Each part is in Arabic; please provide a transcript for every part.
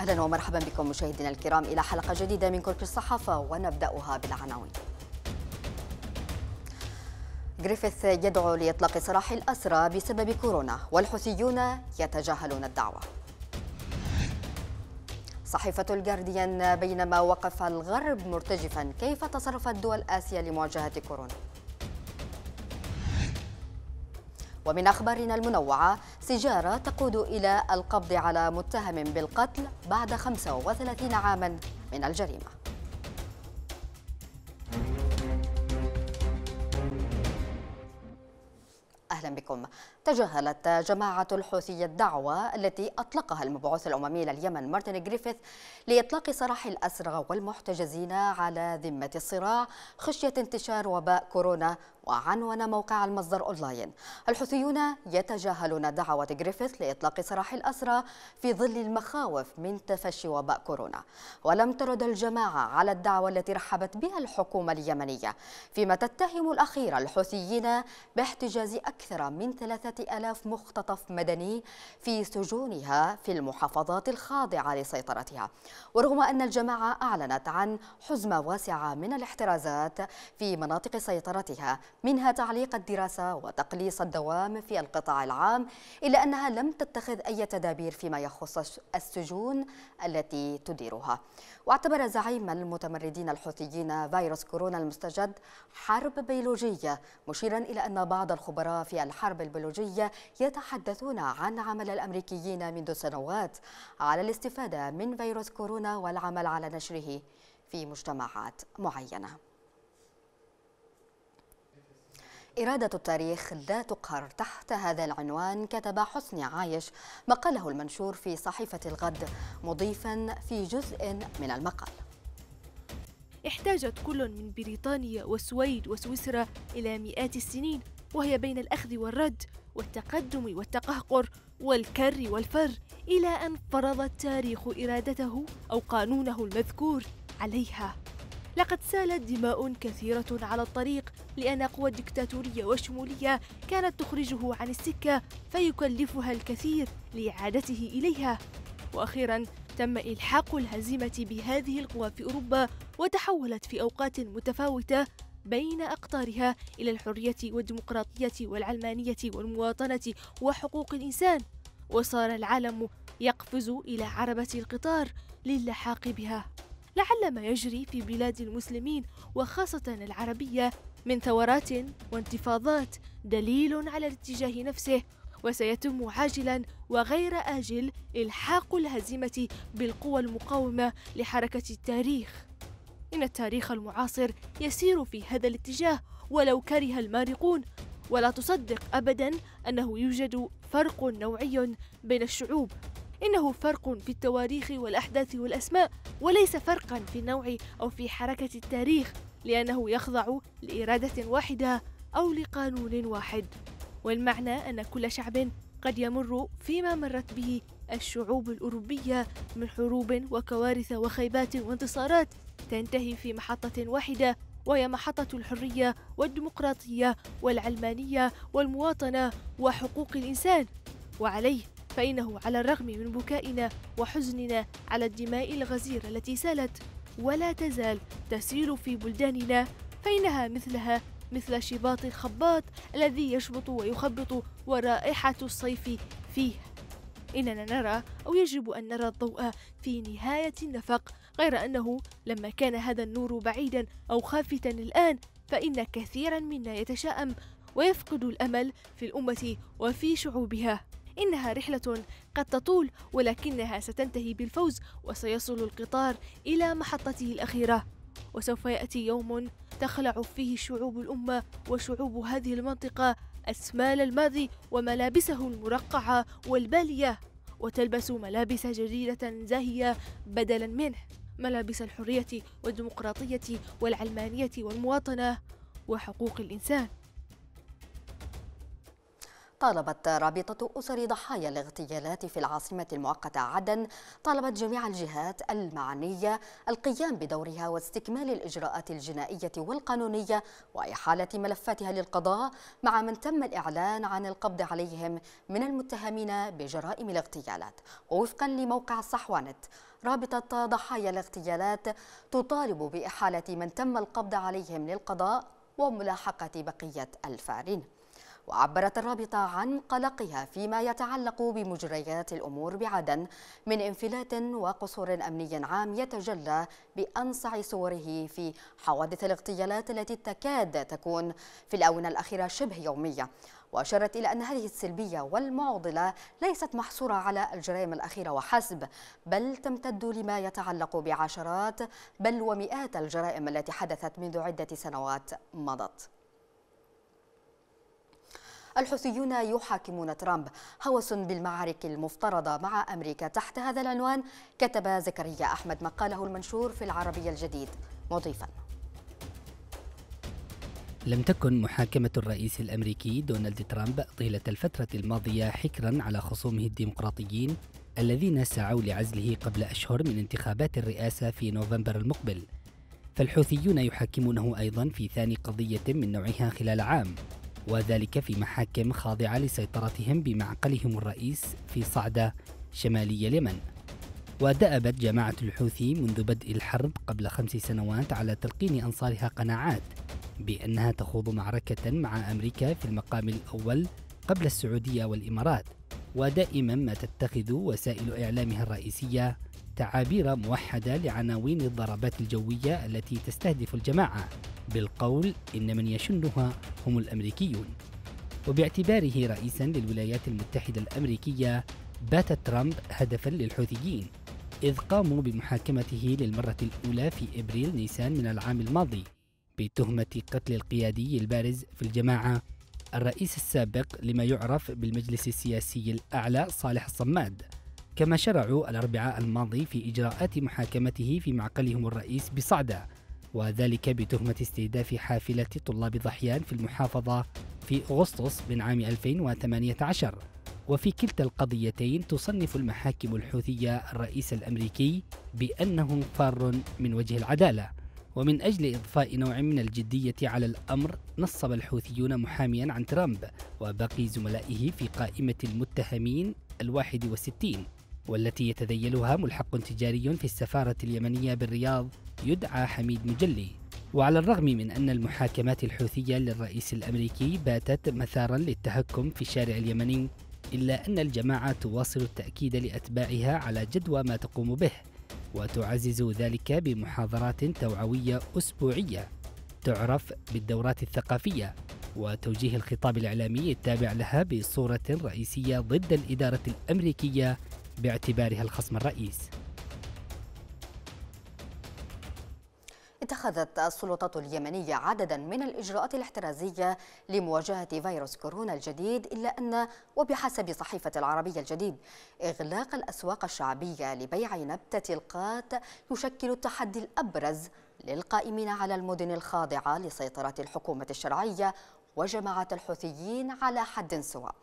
أهلا ومرحبا بكم مشاهدينا الكرام إلى حلقة جديدة من كرك الصحافة ونبدأها بالعناوين. جريفيث يدعو لإطلاق سراح الأسرى بسبب كورونا والحوثيون يتجاهلون الدعوة. صحيفة الجارديان بينما وقف الغرب مرتجفا كيف تصرفت دول آسيا لمواجهة كورونا ومن أخبارنا المنوعة سجارة تقود إلى القبض على متهم بالقتل بعد 35 عاما من الجريمة. أهلا بكم. تجاهلت جماعة الحوثي الدعوة التي أطلقها المبعوث الأممي لليمن مارتن جريفيث لإطلاق سراح الأسرى والمحتجزين على ذمة الصراع خشية انتشار وباء كورونا وعنون موقع المصدر أونلاين. الحوثيون يتجاهلون دعوة جريفيث لإطلاق سراح الأسرى في ظل المخاوف من تفشي وباء كورونا. ولم ترد الجماعة على الدعوة التي رحبت بها الحكومة اليمنية فيما تتهم الأخيرة الحوثيين باحتجاز أكثر من ثلاثة ألاف مختطف مدني في سجونها في المحافظات الخاضعة لسيطرتها. ورغم أن الجماعة أعلنت عن حزمة واسعة من الاحترازات في مناطق سيطرتها منها تعليق الدراسة وتقليص الدوام في القطاع العام إلا أنها لم تتخذ أي تدابير فيما يخص السجون التي تديرها. واعتبر زعيم المتمردين الحوثيين فيروس كورونا المستجد حرب بيولوجية مشيرا إلى أن بعض الخبراء في الحرب البيولوجية يتحدثون عن عمل الأمريكيين منذ سنوات على الاستفادة من فيروس كورونا والعمل على نشره في مجتمعات معينة. إرادة التاريخ لا تقهر تحت هذا العنوان كتب حسني عايش مقاله المنشور في صحيفة الغد مضيفا في جزء من المقال. احتاجت كل من بريطانيا والسويد وسويسرا إلى مئات السنين وهي بين الأخذ والرد والتقدم والتقهقر والكر والفر إلى أن فرض التاريخ إرادته أو قانونه المذكور عليها. لقد سالت دماء كثيرة على الطريق لأن قوى الدكتاتورية والشمولية كانت تخرجه عن السكة فيكلفها الكثير لإعادته إليها. وأخيرا تم إلحاق الهزيمة بهذه القوى في أوروبا وتحولت في أوقات متفاوتة بين أقطارها إلى الحرية والديمقراطية والعلمانية والمواطنة وحقوق الإنسان وصار العالم يقفز إلى عربة القطار للحاق بها. لعل ما يجري في بلاد المسلمين وخاصة العربية من ثورات وانتفاضات دليل على الاتجاه نفسه وسيتم عاجلا وغير آجل إلحاق الهزيمة بالقوى المقاومة لحركة التاريخ. إن التاريخ المعاصر يسير في هذا الاتجاه ولو كره المارقون. ولا تصدق أبدا أنه يوجد فرق نوعي بين الشعوب. إنه فرق في التواريخ والأحداث والأسماء وليس فرقا في النوع أو في حركة التاريخ لأنه يخضع لإرادة واحدة أو لقانون واحد. والمعنى أن كل شعب قد يمر فيما مرت به الشعوب الأوروبية من حروب وكوارث وخيبات وانتصارات. تنتهي في محطة واحدة وهي محطة الحرية والديمقراطية والعلمانية والمواطنة وحقوق الإنسان. وعليه فإنه على الرغم من بكائنا وحزننا على الدماء الغزيرة التي سالت ولا تزال تسير في بلداننا فإنها مثلها مثل شباط الخباط الذي يشبط ويخبط ورائحة الصيف فيه. إننا نرى أو يجب أن نرى الضوء في نهاية النفق غير أنه لما كان هذا النور بعيدا أو خافتا الآن فإن كثيرا منا يتشائم ويفقد الأمل في الأمة وفي شعوبها. إنها رحلة قد تطول ولكنها ستنتهي بالفوز وسيصل القطار إلى محطته الأخيرة. وسوف يأتي يوم تخلع فيه شعوب الأمة وشعوب هذه المنطقة أسمال الماضي وملابسه المرقعة والبالية وتلبس ملابس جديدة زاهية بدلا منه. ملابس الحرية والديمقراطية والعلمانية والمواطنة وحقوق الإنسان. طالبت رابطة أسر ضحايا الاغتيالات في العاصمة المؤقتة عدن طالبت جميع الجهات المعنية القيام بدورها واستكمال الإجراءات الجنائية والقانونية وإحالة ملفاتها للقضاء مع من تم الإعلان عن القبض عليهم من المتهمين بجرائم الاغتيالات. ووفقا لموقع الصحوانت رابطة ضحايا الاغتيالات تطالب بإحالة من تم القبض عليهم للقضاء وملاحقة بقية الفارين. وعبرت الرابطة عن قلقها فيما يتعلق بمجريات الأمور بعدن من انفلات وقصور أمني عام يتجلى بأنصع صوره في حوادث الاغتيالات التي تكاد تكون في الآونة الأخيرة شبه يومية. وأشارت إلى أن هذه السلبية والمعضلة ليست محصورة على الجرائم الأخيرة وحسب بل تمتد لما يتعلق بعشرات بل ومئات الجرائم التي حدثت منذ عدة سنوات مضت. الحوثيون يحاكمون ترامب. هوس بالمعارك المفترضة مع أمريكا تحت هذا العنوان. كتب زكريا أحمد مقاله المنشور في العربية الجديد. مضيفاً. لم تكن محاكمة الرئيس الأمريكي دونالد ترامب طيلة الفترة الماضية حكرا على خصومه الديمقراطيين الذين سعوا لعزله قبل أشهر من انتخابات الرئاسة في نوفمبر المقبل. فالحوثيون يحاكمونه أيضا في ثاني قضية من نوعها خلال عام. وذلك في محاكم خاضعة لسيطرتهم بمعقلهم الرئيس في صعدة شمالي اليمن. ودأبت جماعة الحوثي منذ بدء الحرب قبل خمس سنوات على تلقين أنصارها قناعات بأنها تخوض معركة مع أمريكا في المقام الأول قبل السعودية والإمارات. ودائما ما تتخذ وسائل إعلامها الرئيسية تعابير موحدة لعناوين الضربات الجوية التي تستهدف الجماعة. بالقول إن من يشنها هم الأمريكيون. وباعتباره رئيسا للولايات المتحدة الأمريكية بات ترامب هدفا للحوثيين إذ قاموا بمحاكمته للمرة الأولى في إبريل نيسان من العام الماضي بتهمة قتل القيادي البارز في الجماعة الرئيس السابق لما يعرف بالمجلس السياسي الأعلى صالح الصماد. كما شرعوا الأربعاء الماضي في إجراءات محاكمته في معقلهم الرئيس بصعدة وذلك بتهمة استهداف حافلة طلاب ضحيان في المحافظة في أغسطس من عام 2018 وفي كلتا القضيتين تصنف المحاكم الحوثية الرئيس الأمريكي بأنه فار من وجه العدالة. ومن أجل إضفاء نوع من الجدية على الأمر نصب الحوثيون محاميا عن ترامب وباقي زملائه في قائمة المتهمين الواحد وستين. والتي يتذيلها ملحق تجاري في السفارة اليمنية بالرياض يدعى حميد مجلي. وعلى الرغم من أن المحاكمات الحوثية للرئيس الأمريكي باتت مثارا للتهكم في الشارع اليمني إلا أن الجماعة تواصل التأكيد لأتباعها على جدوى ما تقوم به وتعزز ذلك بمحاضرات توعوية أسبوعية تعرف بالدورات الثقافية وتوجيه الخطاب الإعلامي التابع لها بصورة رئيسية ضد الإدارة الأمريكية باعتبارها الخصم الرئيس. اتخذت السلطات اليمنية عددا من الإجراءات الاحترازية لمواجهة فيروس كورونا الجديد إلا أن وبحسب صحيفة العربية الجديد إغلاق الأسواق الشعبية لبيع نبتة القات يشكل التحدي الأبرز للقائمين على المدن الخاضعة لسيطرة الحكومة الشرعية وجماعات الحوثيين على حد سواء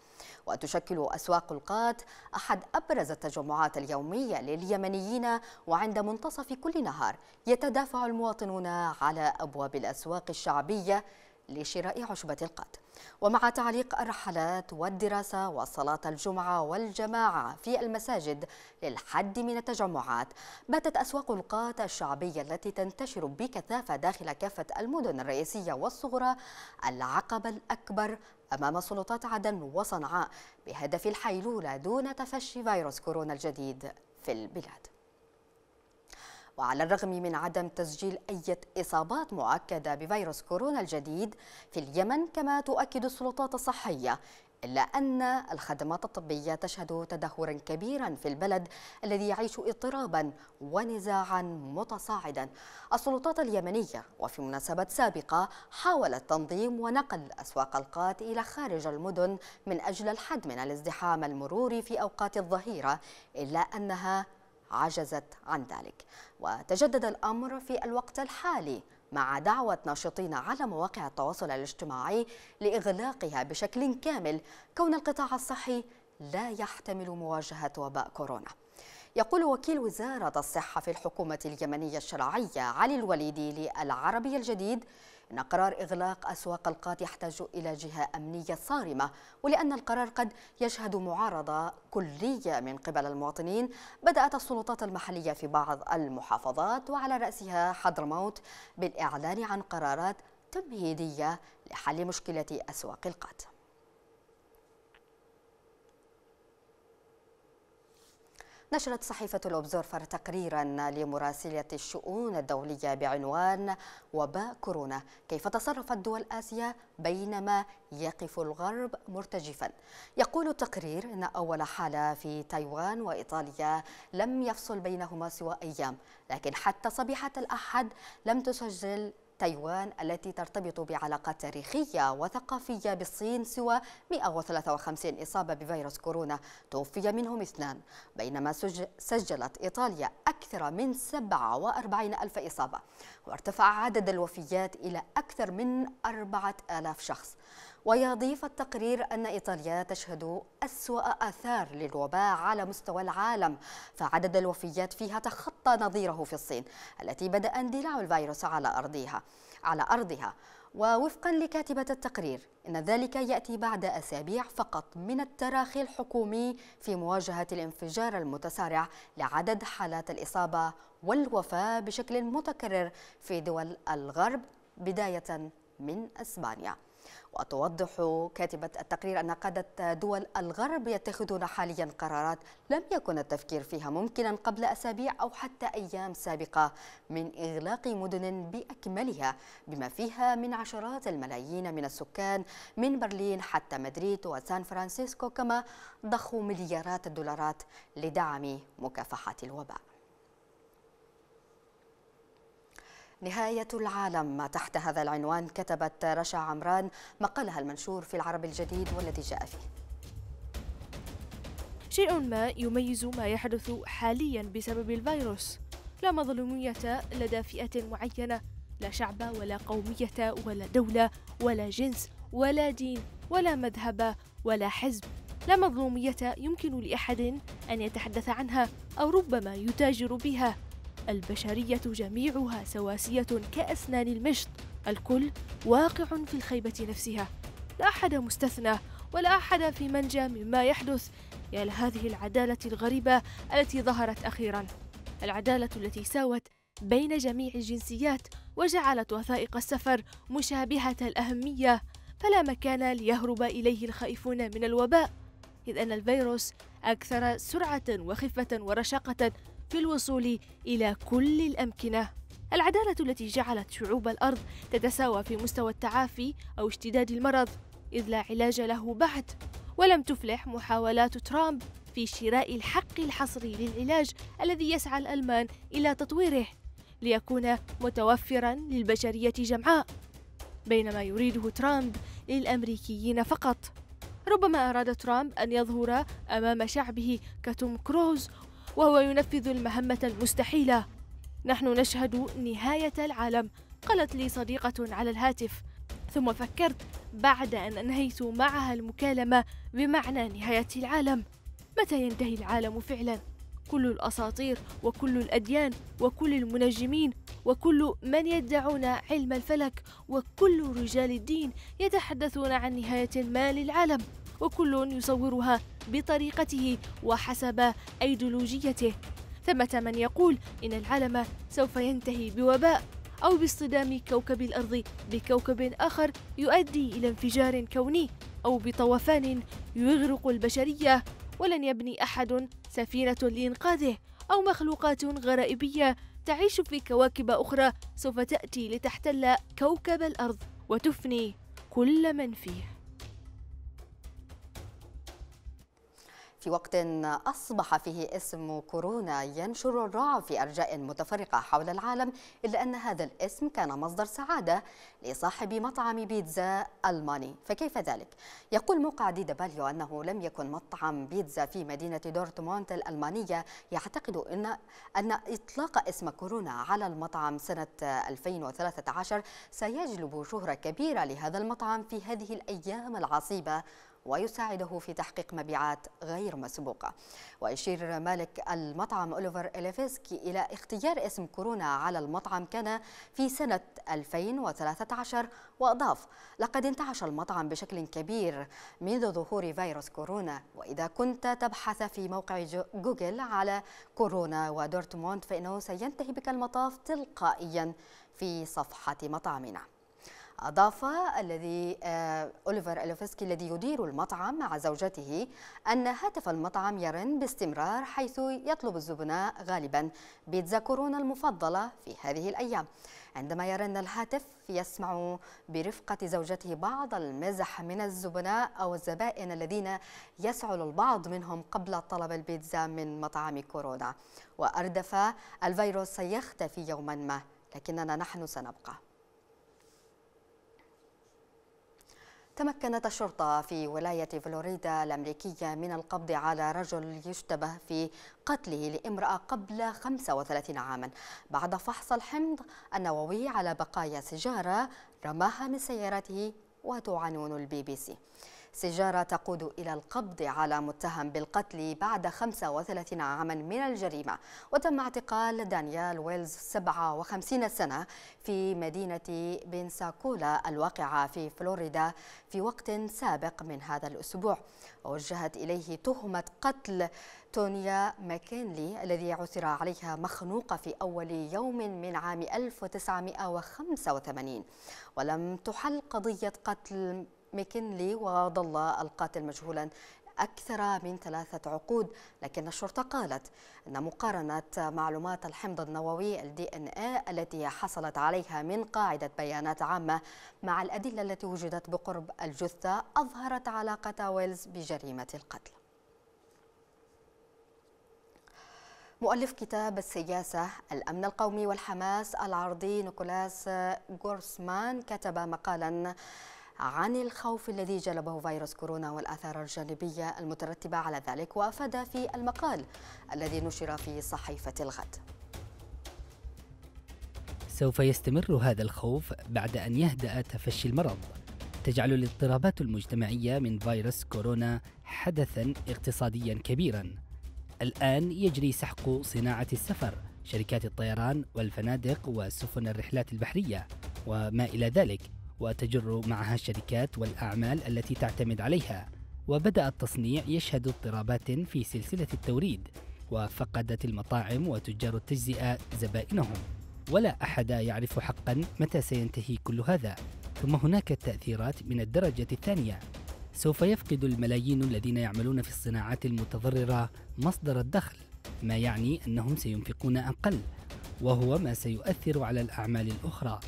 وتشكل أسواق القات أحد أبرز التجمعات اليومية لليمنيين وعند منتصف كل نهار يتدافع المواطنون على أبواب الأسواق الشعبية لشراء عشبة القات. ومع تعليق الرحلات والدراسة وصلاة الجمعة والجماعة في المساجد للحد من التجمعات باتت أسواق القات الشعبية التي تنتشر بكثافة داخل كافة المدن الرئيسية والصغرى العقبة الأكبر أمام سلطات عدن وصنعاء بهدف الحيلولة دون تفشي فيروس كورونا الجديد في البلاد. وعلى الرغم من عدم تسجيل أي إصابات مؤكدة بفيروس كورونا الجديد في اليمن كما تؤكد السلطات الصحية إلا أن الخدمات الطبية تشهد تدهورا كبيرا في البلد الذي يعيش اضطرابا ونزاعا متصاعدا. السلطات اليمنية وفي مناسبات سابقة حاولت تنظيم ونقل أسواق القات إلى خارج المدن من أجل الحد من الازدحام المروري في أوقات الظهيرة إلا أنها عجزت عن ذلك. وتجدد الأمر في الوقت الحالي مع دعوة ناشطين على مواقع التواصل الاجتماعي لإغلاقها بشكل كامل كون القطاع الصحي لا يحتمل مواجهة وباء كورونا. يقول وكيل وزارة الصحة في الحكومة اليمنية الشرعية علي الوليدي للعربي الجديد إن قرار إغلاق أسواق القات يحتاج إلى جهة أمنية صارمة ولأن القرار قد يشهد معارضة كلية من قبل المواطنين. بدأت السلطات المحلية في بعض المحافظات وعلى رأسها حضرموت بالإعلان عن قرارات تمهيدية لحل مشكلة أسواق القات نشرت صحيفة الأوبزورفر تقريرا لمراسلة الشؤون الدولية بعنوان وباء كورونا. كيف تصرفت دول آسيا بينما يقف الغرب مرتجفا؟ يقول التقرير أن أول حالة في تايوان وإيطاليا لم يفصل بينهما سوى أيام لكن حتى صبيحة الأحد لم تسجل تايوان التي ترتبط بعلاقات تاريخية وثقافية بالصين سوى 153 إصابة بفيروس كورونا توفي منهم اثنان بينما سجلت إيطاليا أكثر من 47 ألف إصابة وارتفع عدد الوفيات إلى أكثر من 4000 شخص. ويضيف التقرير أن إيطاليا تشهد أسوأ آثار للوباء على مستوى العالم فعدد الوفيات فيها تخطى نظيره في الصين التي بدأ اندلاع الفيروس على أرضها على أرضها. ووفقا لكاتبة التقرير إن ذلك يأتي بعد أسابيع فقط من التراخي الحكومي في مواجهة الانفجار المتسارع لعدد حالات الإصابة والوفاة بشكل متكرر في دول الغرب بداية من أسبانيا. وتوضح كاتبة التقرير أن قادة دول الغرب يتخذون حاليا قرارات لم يكن التفكير فيها ممكنا قبل أسابيع أو حتى أيام سابقة من إغلاق مدن بأكملها بما فيها من عشرات الملايين من السكان من برلين حتى مدريد وسان فرانسيسكو كما ضخوا مليارات الدولارات لدعم مكافحة الوباء. نهاية العالم تحت هذا العنوان كتبت رشا عمران مقالها المنشور في العرب الجديد والذي جاء فيه. شيء ما يميز ما يحدث حاليا بسبب الفيروس. لا مظلومية لدى فئة معينة لا شعب ولا قومية ولا دولة ولا جنس ولا دين ولا مذهب ولا حزب. لا مظلومية يمكن لأحد أن يتحدث عنها أو ربما يتاجر بها. البشرية جميعها سواسية كأسنان المشط الكل واقع في الخيبة نفسها. لا أحد مستثنى ولا أحد في منجى مما يحدث. يا لهذه العدالة الغريبة التي ظهرت أخيرا. العدالة التي ساوت بين جميع الجنسيات وجعلت وثائق السفر مشابهة الأهمية. فلا مكان ليهرب إليه الخائفون من الوباء. إذ أن الفيروس أكثر سرعة وخفة ورشاقة في الوصول إلى كل الأمكنة. العدالة التي جعلت شعوب الأرض تتساوى في مستوى التعافي أو اشتداد المرض إذ لا علاج له بعد. ولم تفلح محاولات ترامب في شراء الحق الحصري للعلاج الذي يسعى الألمان إلى تطويره ليكون متوفرا للبشرية جمعاء. بينما يريده ترامب للأمريكيين فقط. ربما أراد ترامب أن يظهر أمام شعبه كتوم كروز وهو ينفذ المهمة المستحيلة. نحن نشهد نهاية العالم قالت لي صديقة على الهاتف. ثم فكرت بعد أن أنهيت معها المكالمة بمعنى نهاية العالم. متى ينتهي العالم فعلا؟ كل الأساطير وكل الأديان وكل المنجمين وكل من يدعون علم الفلك وكل رجال الدين يتحدثون عن نهاية ما للعالم. وكل يصورها بطريقته وحسب أيديولوجيته. ثمة من يقول إن العالم سوف ينتهي بوباء أو باصطدام كوكب الأرض بكوكب آخر يؤدي إلى انفجار كوني أو بطوفان يغرق البشرية ولن يبني أحد سفينة لإنقاذه أو مخلوقات غرائبية تعيش في كواكب أخرى سوف تأتي لتحتل كوكب الأرض وتفني كل من فيه. في وقت أصبح فيه اسم كورونا ينشر الرعب في أرجاء متفرقة حول العالم إلا أن هذا الاسم كان مصدر سعادة لصاحب مطعم بيتزا ألماني فكيف ذلك؟ يقول موقع دي دباليو أنه لم يكن مطعم بيتزا في مدينة دورتموند الألمانية يعتقد أن أن إطلاق اسم كورونا على المطعم سنة 2013 سيجلب شهرة كبيرة لهذا المطعم في هذه الأيام العصيبة ويساعده في تحقيق مبيعات غير مسبوقة. ويشير مالك المطعم أوليفر إليفسكي إلى اختيار اسم كورونا على المطعم كان في سنة 2013 وأضاف لقد انتعش المطعم بشكل كبير منذ ظهور فيروس كورونا وإذا كنت تبحث في موقع جوجل على كورونا ودورتموند فإنه سينتهي بك المطاف تلقائيا في صفحة مطعمنا. أضاف الذي آه، أوليفر ألوفسكي الذي يدير المطعم مع زوجته أن هاتف المطعم يرن باستمرار حيث يطلب الزبناء غالبا بيتزا كورونا المفضلة في هذه الأيام. عندما يرن الهاتف يسمع برفقة زوجته بعض المزح من الزبناء أو الزبائن الذين يسعل البعض منهم قبل طلب البيتزا من مطعم كورونا. وأردف الفيروس سيختفي يوما ما لكننا نحن سنبقى. تمكنت الشرطة في ولاية فلوريدا الأمريكية من القبض على رجل يشتبه في قتله لامرأة قبل 35 عاما. بعد فحص الحمض النووي على بقايا سيجارة رماها من سيارته وتعنون البي بي سي. سجارة تقود إلى القبض على متهم بالقتل بعد 35 عاما من الجريمة. وتم اعتقال دانيال ويلز 57 سنة في مدينة بنساكولا الواقعة في فلوريدا في وقت سابق من هذا الأسبوع. ووجهت إليه تهمة قتل تونيا ماكينلي التي عثر عليها مخنوقة في أول يوم من عام 1985 ولم تحل قضية قتل ميكنلي وظل القاتل مجهولا أكثر من ثلاثة عقود لكن الشرطة قالت أن مقارنة معلومات الحمض النووي ال DNA التي حصلت عليها من قاعدة بيانات عامة مع الأدلة التي وجدت بقرب الجثة أظهرت علاقة ويلز بجريمة القتل. مؤلف كتاب السياسة الأمن القومي والحماس العرضي نيكولاس غورسمان كتب مقالا عن الخوف الذي جلبه فيروس كورونا والآثار الجانبية المترتبة على ذلك وأفاد في المقال الذي نشر في صحيفة الغد. سوف يستمر هذا الخوف بعد أن يهدأ تفشي المرض تجعل الاضطرابات المجتمعية من فيروس كورونا حدثا اقتصاديا كبيرا. الآن يجري سحق صناعة السفر شركات الطيران والفنادق وسفن الرحلات البحرية وما إلى ذلك. وتجر معها الشركات والأعمال التي تعتمد عليها. وبدأ التصنيع يشهد اضطرابات في سلسلة التوريد وفقدت المطاعم وتجار التجزئة زبائنهم. ولا أحد يعرف حقا متى سينتهي كل هذا ثم هناك التأثيرات من الدرجة الثانية. سوف يفقد الملايين الذين يعملون في الصناعات المتضررة مصدر الدخل ما يعني أنهم سينفقون أقل وهو ما سيؤثر على الأعمال الأخرى.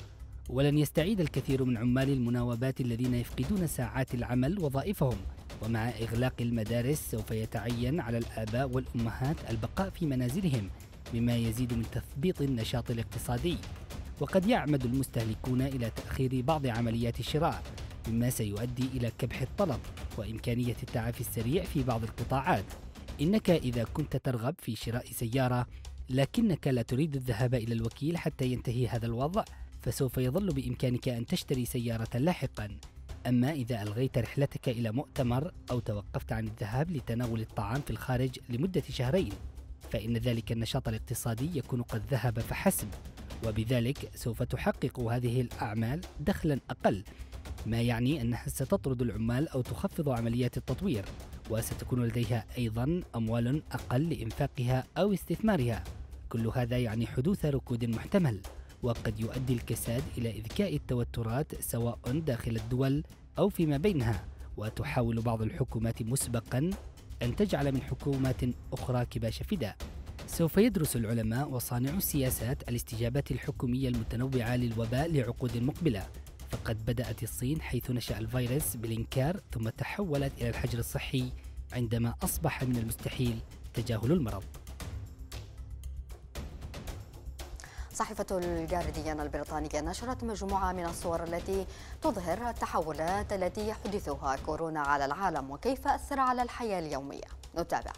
ولن يستعيد الكثير من عمال المناوبات الذين يفقدون ساعات العمل وظائفهم ومع إغلاق المدارس سوف يتعين على الآباء والأمهات البقاء في منازلهم مما يزيد من تثبيط النشاط الاقتصادي. وقد يعمد المستهلكون إلى تأخير بعض عمليات الشراء مما سيؤدي إلى كبح الطلب وإمكانية التعافي السريع في بعض القطاعات. إنك إذا كنت ترغب في شراء سيارة لكنك لا تريد الذهاب إلى الوكيل حتى ينتهي هذا الوضع. فسوف يظل بإمكانك أن تشتري سيارة لاحقا. أما إذا ألغيت رحلتك إلى مؤتمر أو توقفت عن الذهاب لتناول الطعام في الخارج لمدة شهرين فإن ذلك النشاط الاقتصادي يكون قد ذهب فحسب وبذلك سوف تحقق هذه الأعمال دخلا أقل ما يعني أنها ستطرد العمال أو تخفض عمليات التطوير وستكون لديها أيضا أموال أقل لإنفاقها أو استثمارها. كل هذا يعني حدوث ركود محتمل. وقد يؤدي الكساد إلى إذكاء التوترات سواء داخل الدول أو فيما بينها وتحاول بعض الحكومات مسبقا أن تجعل من حكومات أخرى كباش فداء. سوف يدرس العلماء وصانعو السياسات الاستجابات الحكومية المتنوعة للوباء لعقود مقبلة. فقد بدأت الصين حيث نشأ الفيروس بالإنكار ثم تحولت إلى الحجر الصحي عندما أصبح من المستحيل تجاهل المرض. صحيفة الجارديان البريطانية نشرت مجموعة من الصور التي تظهر التحولات التي يحدثها كورونا على العالم وكيف أثر على الحياة اليومية. نتابع.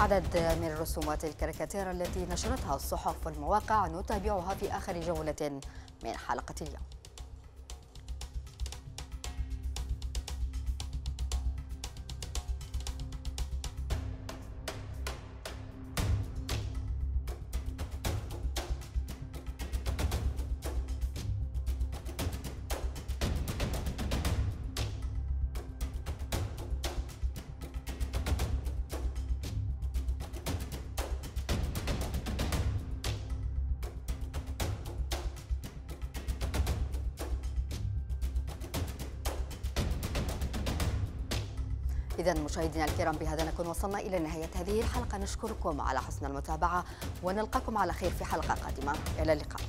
عدد من رسومات الكاريكاتير التي نشرتها الصحف والمواقع نتابعها في آخر جولة من حلقة اليوم. إذا مشاهدينا الكرام بهذا نكون وصلنا إلى نهاية هذه الحلقة. نشكركم على حسن المتابعة ونلقاكم على خير في حلقة قادمة. إلى اللقاء.